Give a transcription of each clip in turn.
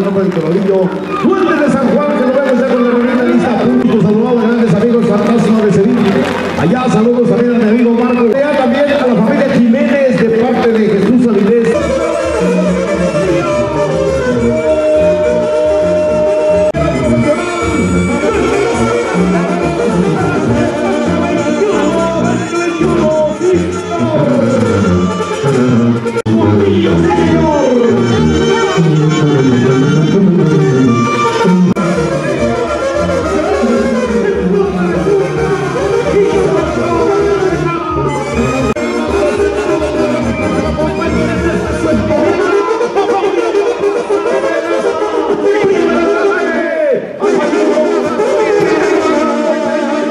grandes del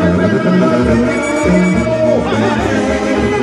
Oh,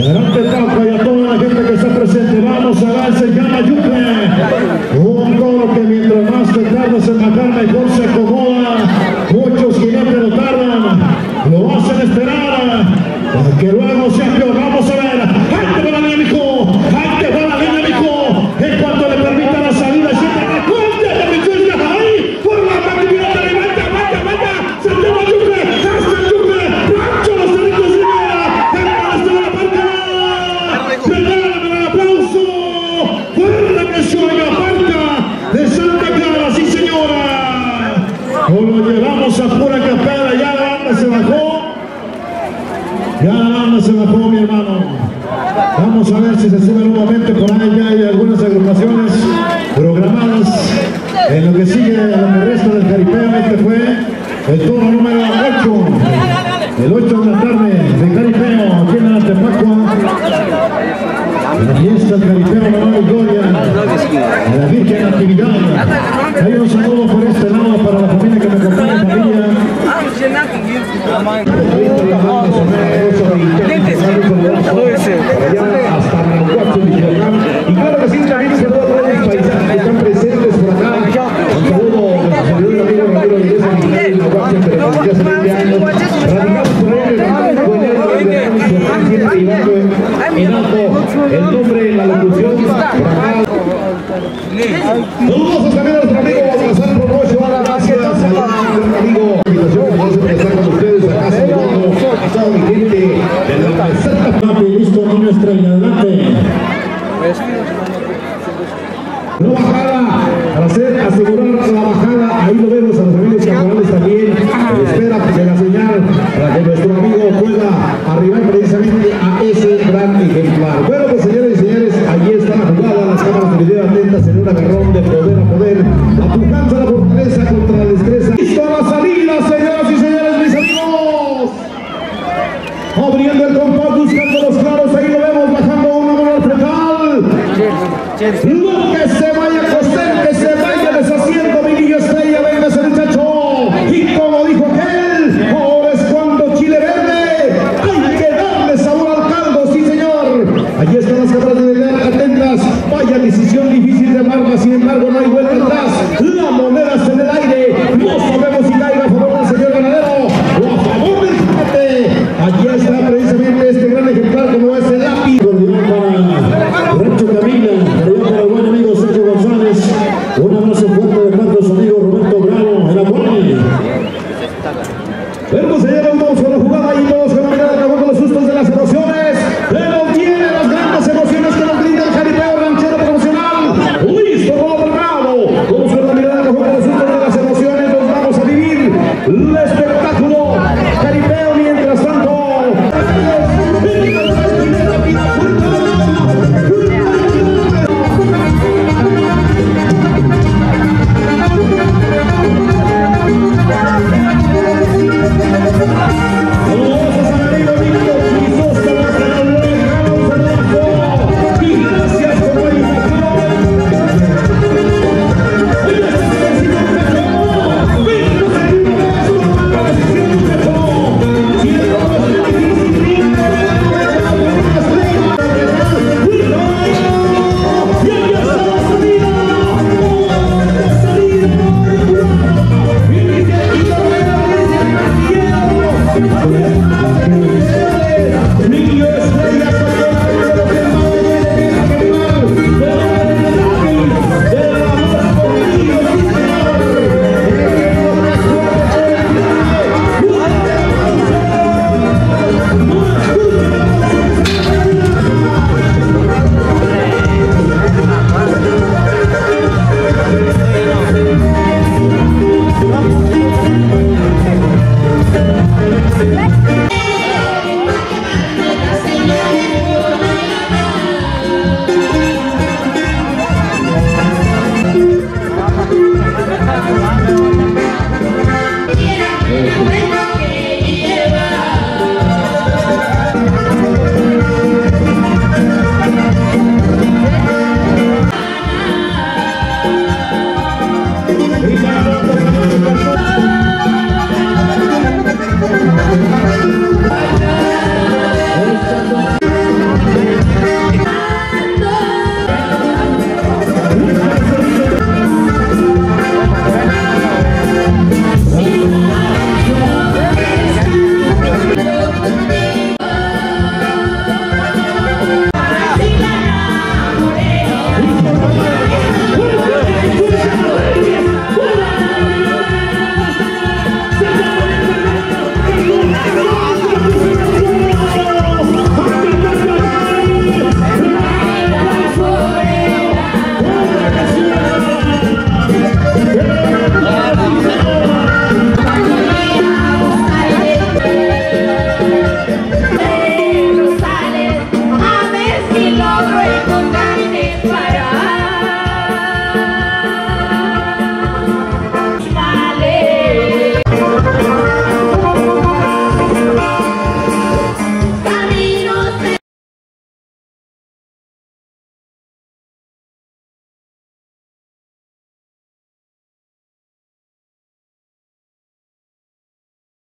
Yarabbi